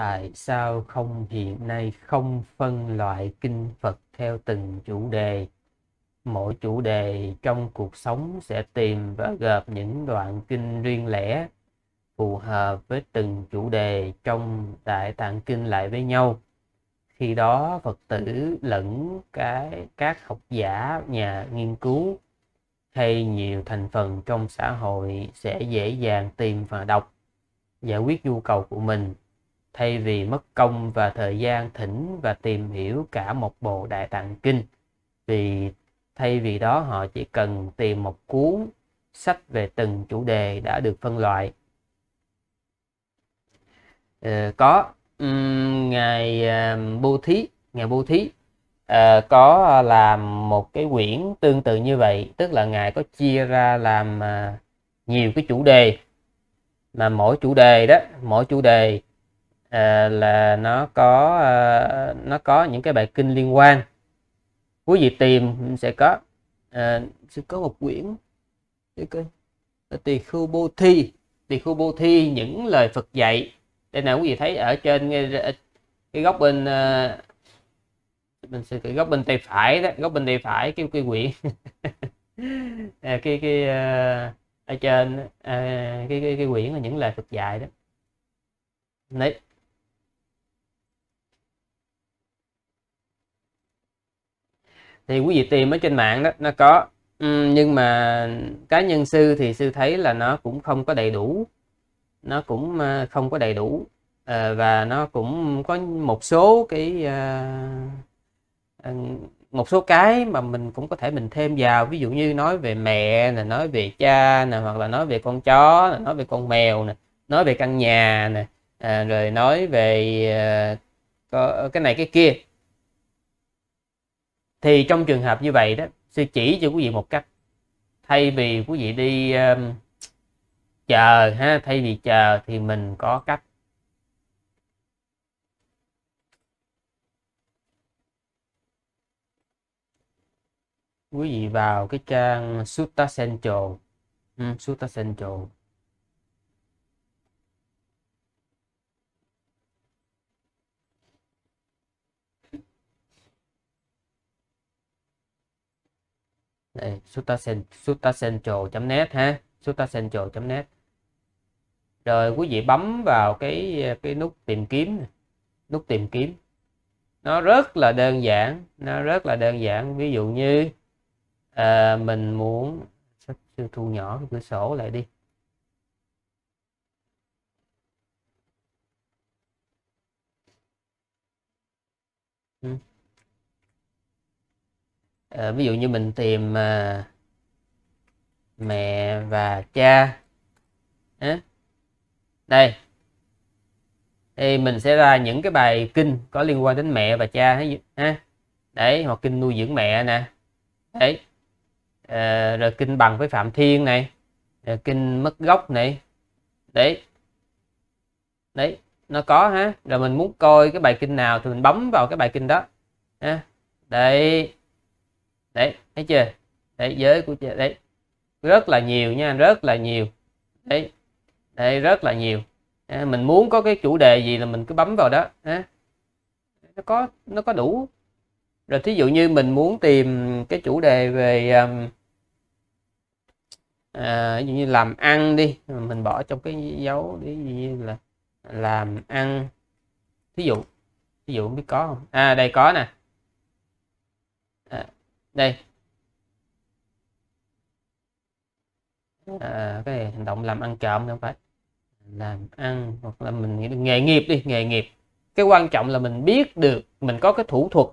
tại sao không hiện nay không phân loại kinh Phật theo từng chủ đề? Mỗi chủ đề trong cuộc sống sẽ tìm và gộp những đoạn kinh riêng lẻ, phù hợp với từng chủ đề trong đại tạng kinh lại với nhau. Khi đó, phật tử lẫn cái, các học giả, nhà nghiên cứu hay nhiều thành phần trong xã hội sẽ dễ dàng tìm và đọc, giải quyết nhu cầu của mình thay vì mất công và thời gian thỉnh và tìm hiểu cả một bộ đại tạng kinh vì thay vì đó họ chỉ cần tìm một cuốn sách về từng chủ đề đã được phân loại. Ờ, có um, ngài ờ, uh, bố thí ngài bố thí uh, có làm một cái quyển tương tự như vậy tức là ngài có chia ra làm uh, nhiều cái chủ đề. Mà mỗi chủ đề đó mỗi chủ đề À, là nó có à, nó có những cái bài kinh liên quan. Quý vị tìm sẽ có à, sẽ có một quyển. Tỳ khu bô thi. Tỳ khu bô thi những lời phật dạy. Đây nào quý vị thấy ở trên cái, cái góc bên à, mình sẽ cái góc bên tay phải đó góc bên tay phải cái cái quyển à, cái cái ở trên à, cái, cái cái quyển là những lời Phật dạy đó. Đấy. Thì quý vị tìm ở trên mạng đó nó có. Ừ, nhưng mà cá nhân sư thì sư thấy là nó cũng không có đầy đủ. Nó cũng ờ, không có đầy đủ. Ờ, và nó cũng có một số cái ờ, một số cái mà mình cũng có thể mình thêm vào. Ví dụ như nói về mẹ nè nói về cha nè hoặc là nói về con chó nè, nói về con mèo nè nói về căn nhà nè à, rồi nói về uh, cái này cái kia thì trong trường hợp như vậy đó sư chỉ cho quý vị một cách. Thay vì quý vị đi um, chờ ha thay vì chờ thì mình có cách. Quý vị vào cái trang Sutta Central ừ, Sutta Central đây sutacentral.net ha. Sutacentral.net rồi quý vị bấm vào cái cái nút tìm kiếm nút tìm kiếm. Nó rất là đơn giản nó rất là đơn giản. Ví dụ như à, mình muốn sư thu nhỏ cái cửa sổ lại đi. Ừ à, ví dụ như mình tìm à, mẹ và cha. À, đây. Thì mình sẽ ra những cái bài kinh có liên quan đến mẹ và cha ha đấy hoặc kinh nuôi dưỡng mẹ nè. Đấy. À, rồi kinh bằng với phạm thiên này. Rồi kinh mất gốc này. Đấy. Đấy nó có ha rồi mình muốn coi cái bài kinh nào thì mình bấm vào cái bài kinh đó. Ha đấy đấy thấy chưa? Đấy giới của đấy. Rất là nhiều nha rất là nhiều. Đấy đấy rất là nhiều. À, mình muốn có cái chủ đề gì là mình cứ bấm vào đó nó có nó có đủ. Rồi thí dụ như mình muốn tìm cái chủ đề về um, à, ví dụ như làm ăn đi mình bỏ trong cái dấu ví dụ như là làm ăn. Thí dụ ví dụ không biết có không? À đây có nè đây. À, cái hành động làm ăn trộm không phải. Làm ăn hoặc là mình nghề nghiệp đi nghề nghiệp. Cái quan trọng là mình biết được mình có cái thủ thuật.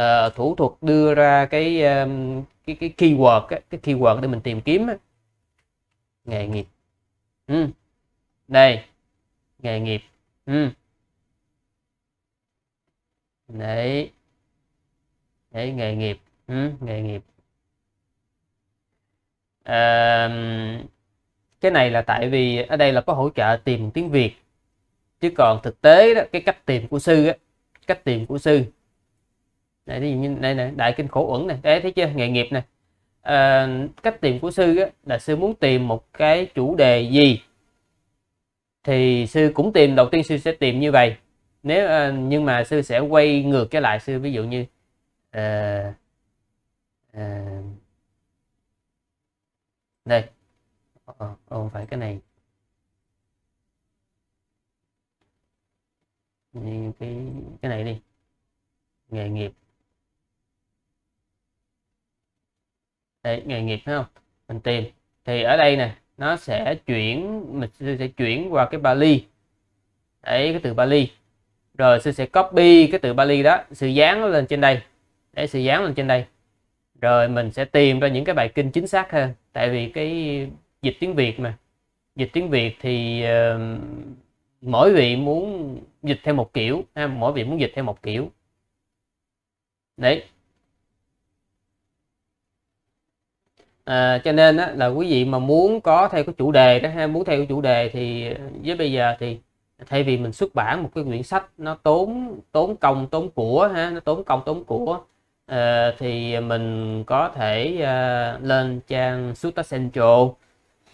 Uh, thủ thuật đưa ra cái um, cái cái keyword cái, cái keyword để mình tìm kiếm á. nghề nghiệp. Ừ. đây. Nghề nghiệp. Ừ. đấy. Đấy nghề nghiệp ừ, nghề nghiệp. À, cái này là tại vì ở đây là có hỗ trợ tìm tiếng Việt chứ còn thực tế đó cái cách tìm của sư á cách tìm của sư. Đây ví dụ như đây này đại kinh khổ uẩn này đấy thấy chưa? Nghề nghiệp này à, ờ, cách tìm của sư á, là sư muốn tìm một cái chủ đề gì thì sư cũng tìm đầu tiên sư sẽ tìm như vậy. Nếu ờ, nhưng mà sư sẽ quay ngược cái lại sư ví dụ như uh, đây. Ờ, ờ, Ồ, phải cái này. Như cái cái này đi. Nghề nghiệp. Đây nghề nghiệp phải không? Mình tìm. Thì ở đây nè nó sẽ chuyển mình sẽ chuyển qua cái Bali. Đấy cái từ Bali. Rồi sư sẽ copy cái từ Bali đó sự dán nó lên trên đây. Để sự dán lên trên đây rồi mình sẽ tìm ra những cái bài kinh chính xác hơn. Tại vì cái dịch tiếng Việt mà. Dịch tiếng Việt thì uh, mỗi vị muốn dịch theo một kiểu ha, mỗi vị muốn dịch theo một kiểu. Đấy. À, cho nên á, là quý vị mà muốn có theo cái chủ đề đó ha muốn theo cái chủ đề thì ờ, với bây giờ thì thay vì mình xuất bản một cái quyển sách nó tốn tốn công tốn của ha nó tốn công tốn của à, thì mình có thể à, lên trang Suta Central.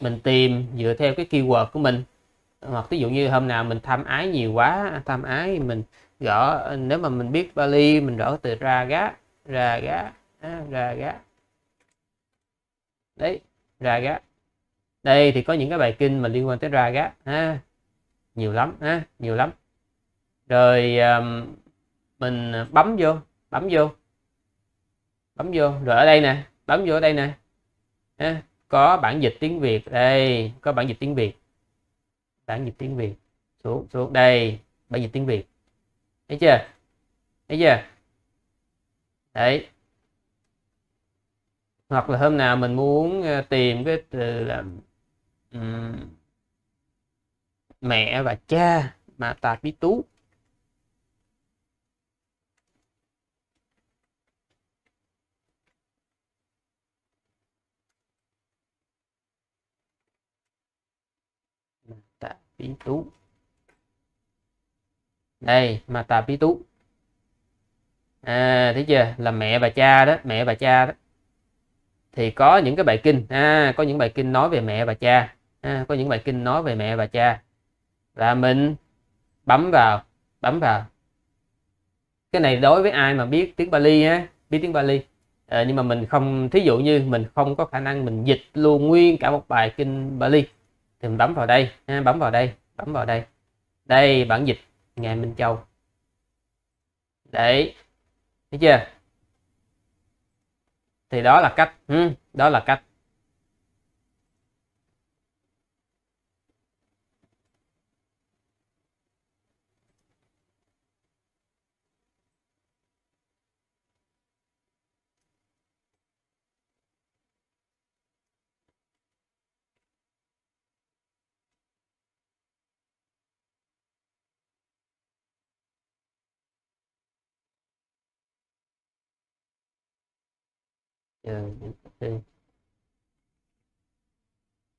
Mình tìm dựa theo cái keyword của mình. Hoặc ví dụ như hôm nào mình tham ái nhiều quá tham ái mình gõ nếu mà mình biết Bali mình gõ từ ra gá ra gá ra gá. Đấy ra gá. Đây thì có những cái bài kinh mà liên quan tới raga ha. Nhiều lắm ha nhiều lắm. Rồi um, mình bấm vô bấm vô bấm vô. Rồi ở đây nè. Bấm vô ở đây nè. Có bản dịch tiếng Việt. Đây có bản dịch tiếng Việt. Bản dịch tiếng Việt. Xuống xuống. Đây bản dịch tiếng Việt. Thấy chưa? Thấy chưa? Đấy. Hoặc là hôm nào mình muốn ờ, tìm cái từ là um, mẹ và cha mà tạp với tú. Tạ bí tú. Đây mà tạ bí tú. À thấy chưa? Là mẹ và cha đó mẹ và cha đó. Thì có những cái bài kinh à, có những bài kinh nói về mẹ và cha. À, có những bài kinh nói về mẹ và cha. Và mình bấm vào bấm vào. Cái này đối với ai mà biết tiếng Bali á biết tiếng Bali. À, nhưng mà mình không thí dụ như mình không có khả năng mình dịch luôn nguyên cả một bài kinh Bali thì mình bấm vào đây ha, bấm vào đây bấm vào đây. Đây bản dịch ngày Minh Châu. Đấy thấy chưa? Thì đó là cách ừ, đó là cách.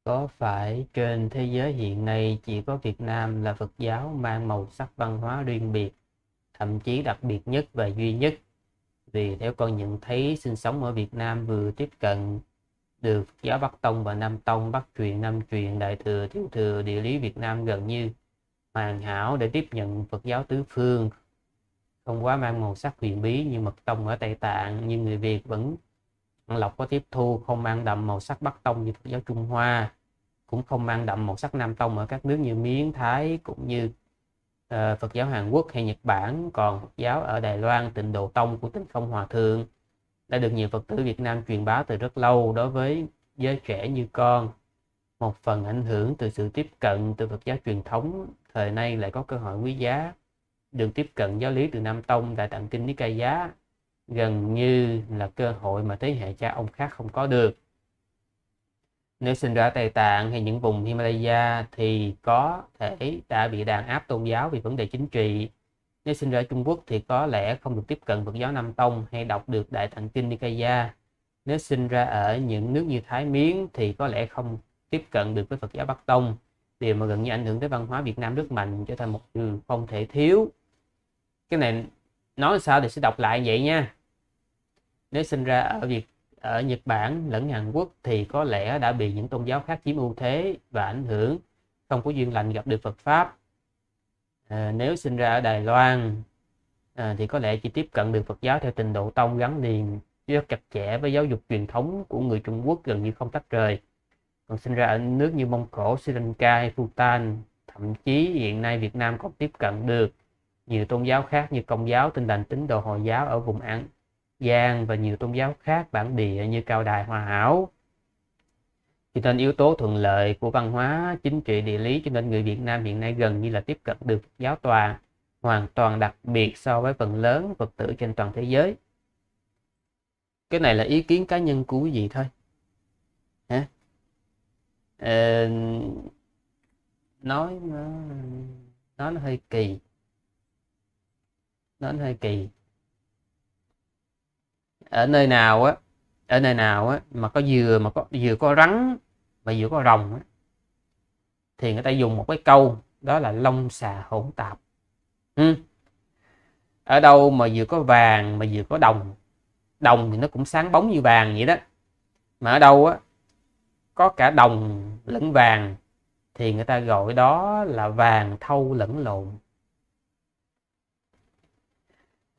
Có phải trên thế giới hiện nay chỉ có Việt Nam là Phật giáo mang màu sắc văn hóa riêng biệt, thậm chí đặc biệt nhất và duy nhất? Vì theo con nhận thấy sinh sống ở Việt Nam vừa tiếp cận được Phật giáo Bắc Tông và Nam Tông, Bắc truyền, Nam truyền, Đại thừa, Tiểu thừa, địa lý Việt Nam gần như hoàn hảo để tiếp nhận Phật giáo tứ phương, không quá mang màu sắc huyền bí như mật tông ở Tây Tạng, nhưng người Việt vẫn lọc có tiếp thu không mang đậm màu sắc Bắc Tông như Phật giáo Trung Hoa cũng không mang đậm màu sắc Nam Tông ở các nước như Miến, Thái cũng như uh, Phật giáo Hàn Quốc hay Nhật Bản. Còn Phật giáo ở Đài Loan tịnh độ tông của Tịnh Không Hòa Thượng đã được nhiều Phật tử Việt Nam truyền bá từ rất lâu đối với giới trẻ như con. Một phần ảnh hưởng từ sự tiếp cận từ Phật giáo truyền thống thời nay lại có cơ hội quý giá. Được tiếp cận giáo lý từ Nam Tông Đại Tạng Kinh Nikaya gần như là cơ hội mà thế hệ cha ông khác không có được nếu sinh ra Tây Tạng hay những vùng Himalaya thì có thể đã bị đàn áp tôn giáo vì vấn đề chính trị. Nếu sinh ra Trung Quốc thì có lẽ không được tiếp cận Phật giáo Nam Tông hay đọc được Đại Tạng Kinh Nikaya. Nếu sinh ra ở những nước như Thái Miến thì có lẽ không tiếp cận được với Phật giáo Bắc Tông. Điều mà gần như ảnh hưởng tới văn hóa Việt Nam rất mạnh trở thành một điều không thể thiếu. Cái này nói sao thì sẽ đọc lại vậy nha. Nếu sinh ra ở Việt ở Nhật Bản lẫn Hàn Quốc thì có lẽ đã bị những tôn giáo khác chiếm ưu thế và ảnh hưởng. Không có duyên lành gặp được Phật pháp. À, nếu sinh ra ở Đài Loan à, thì có lẽ chỉ tiếp cận được Phật giáo theo trình độ tông gắn liền rất chặt chẽ với giáo dục truyền thống của người Trung Quốc gần như không tách rời. Còn sinh ra ở nước như Mông Cổ, Sri Lanka hay Bhutan thậm chí hiện nay Việt Nam còn tiếp cận được nhiều tôn giáo khác như Công giáo, Tinh lành, Tín đồ Hồi giáo ở vùng An Giang và nhiều tôn giáo khác bản địa như Cao Đài, Hòa Hảo. Cho nên yếu tố thuận lợi của văn hóa chính trị địa lý cho nên người Việt Nam hiện nay gần như là tiếp cận được giáo tòa hoàn toàn đặc biệt so với phần lớn Phật tử trên toàn thế giới. Cái này là ý kiến cá nhân của quý vị thôi. Hả? Ờ, nói nó nó hơi kỳ nó hơi kỳ. Ở nơi nào á, ở nơi nào á mà có dừa, mà có, dừa có rắn và dừa có rồng á, thì người ta dùng một cái câu, đó là lông xà hỗn tạp. Ừ. ở đâu mà vừa có vàng, mà vừa có đồng. Đồng thì nó cũng sáng bóng như vàng vậy đó. Mà ở đâu á, có cả đồng lẫn vàng, thì người ta gọi đó là vàng thâu lẫn lộn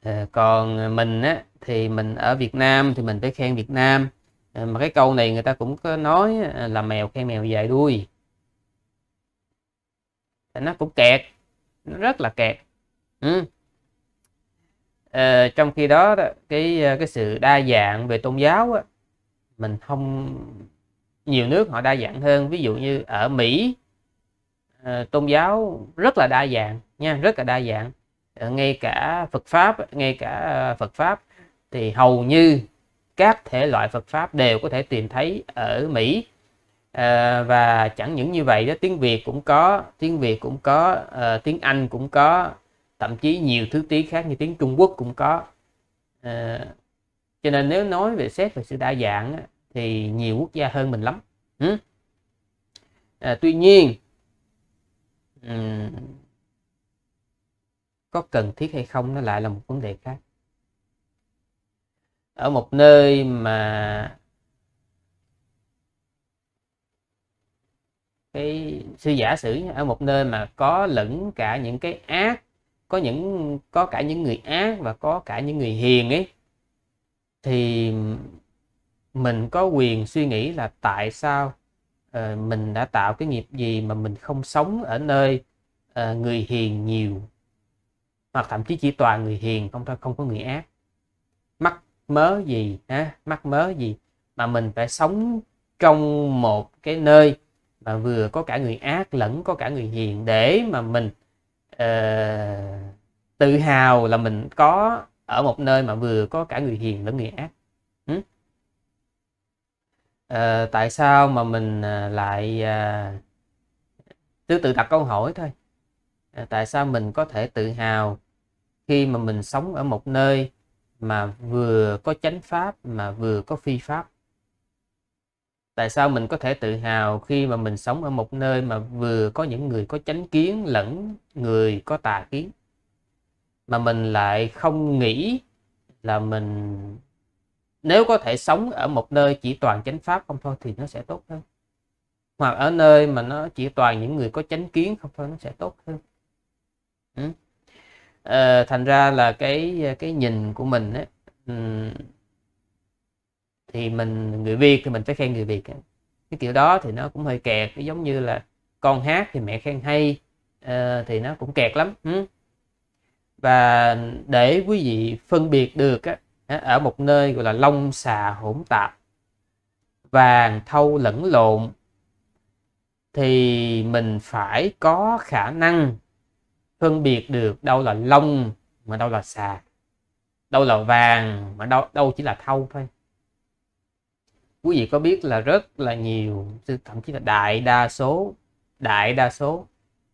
à, còn ờ, mình á thì mình ở Việt Nam thì mình phải khen Việt Nam. À, mà cái câu này người ta cũng có nói là mèo khen mèo dài đuôi. Nó cũng kẹt nó rất là kẹt. Ừ. à, trong khi đó cái cái sự đa dạng về tôn giáo á, mình không nhiều nước họ đa dạng hơn. Ví dụ như ở Mỹ à, tôn giáo rất là đa dạng nha rất là đa dạng. Ờ, ngay cả Phật pháp ngay cả ờ, Phật pháp thì hầu như các thể loại Phật pháp đều có thể tìm thấy ở Mỹ. À, và chẳng những như vậy đó tiếng Việt cũng có tiếng Việt cũng có à, tiếng Anh cũng có thậm chí nhiều thứ tiếng khác như tiếng Trung Quốc cũng có. À, cho nên nếu nói về xét về sự đa dạng thì nhiều quốc gia hơn mình lắm. Ừ? à, tuy nhiên um, có cần thiết hay không nó lại là một vấn đề khác. Ở một nơi mà cái sư giả sử ở một nơi mà có lẫn cả những cái ác có những có cả những người ác và có cả những người hiền ấy thì mình có quyền suy nghĩ là tại sao uh, mình đã tạo cái nghiệp gì mà mình không sống ở nơi uh, người hiền nhiều hoặc thậm chí chỉ toàn người hiền không thôi không có người ác. Mắc mớ gì ha mắc mớ gì mà mình phải sống trong một cái nơi mà vừa có cả người ác lẫn có cả người hiền để mà mình uh, tự hào là mình có ở một nơi mà vừa có cả người hiền lẫn người ác. Ừ? uh, tại sao mà mình ờ, lại uh, cứ tự đặt câu hỏi thôi? À, tại sao mình có thể tự hào khi mà mình sống ở một nơi mà vừa có chánh pháp mà vừa có phi pháp? Tại sao mình có thể tự hào khi mà mình sống ở một nơi mà vừa có những người có chánh kiến lẫn người có tà kiến? Mà mình lại không nghĩ là mình, nếu có thể sống ở một nơi chỉ toàn chánh pháp không thôi thì nó sẽ tốt hơn. Hoặc ở nơi mà nó chỉ toàn những người có chánh kiến không thôi nó sẽ tốt hơn ừ. à, thành ra là cái cái nhìn của mình ấy, thì mình người Việt thì mình phải khen người Việt cái kiểu đó thì nó cũng hơi kẹt giống như là con hát thì mẹ khen hay uh, thì nó cũng kẹt lắm ừ. và để quý vị phân biệt được á, ở một nơi gọi là long xà hỗn tạp vàng thâu lẫn lộn thì mình phải có khả năng phân biệt được đâu là long mà đâu là xà đâu là vàng mà đâu đâu chỉ là thâu thôi. Quý vị có biết là rất là nhiều thậm chí là đại đa số đại đa số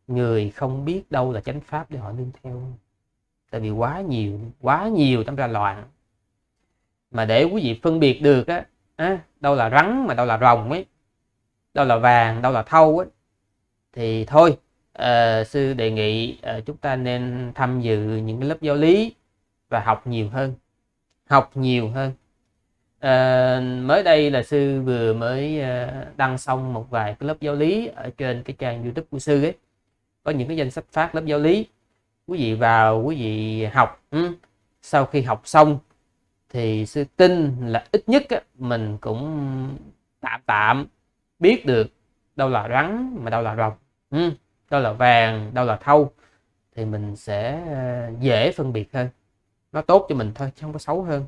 người không biết đâu là chánh pháp để họ nương theo. Tại vì quá nhiều quá nhiều tâm ra loạn. Mà để quý vị phân biệt được á, á đâu là rắn mà đâu là rồng ấy đâu là vàng đâu là thâu ấy thì thôi uh, sư đề nghị uh, chúng ta nên tham dự những cái lớp giáo lý và học nhiều hơn học nhiều hơn uh, mới đây là sư vừa mới uh, đăng xong một vài cái lớp giáo lý ở trên cái trang YouTube của sư ấy có những cái danh sách phát lớp giáo lý quý vị vào quý vị học ừ. sau khi học xong thì sư tin là ít nhất á, mình cũng tạm tạm biết được đâu là rắn mà đâu là rồng ừ đâu là vàng, đâu là thâu thì mình sẽ ờ, dễ phân biệt hơn. Nó tốt cho mình thôi, chứ không có xấu hơn.